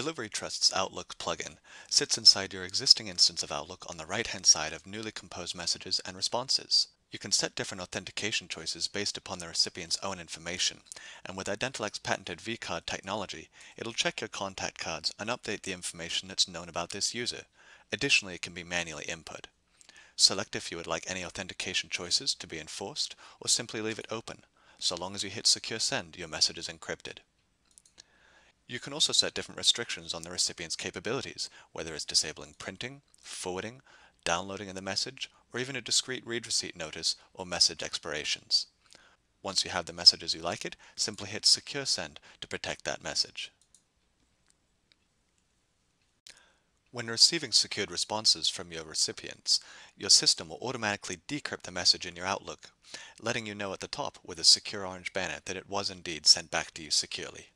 Delivery Trust's Outlook plugin sits inside your existing instance of Outlook on the right-hand side of newly composed messages and responses. You can set different authentication choices based upon the recipient's own information, and with Identillect's patented vCard technology, it'll check your contact cards and update the information that's known about this user. Additionally, it can be manually input. Select if you would like any authentication choices to be enforced, or simply leave it open. So long as you hit Secure Send, your message is encrypted. You can also set different restrictions on the recipient's capabilities, whether it's disabling printing, forwarding, downloading of the message, or even a discrete read receipt notice or message expirations. Once you have the message as you like it, simply hit Secure Send to protect that message. When receiving secured responses from your recipients, your system will automatically decrypt the message in your Outlook, letting you know at the top with a secure orange banner that it was indeed sent back to you securely.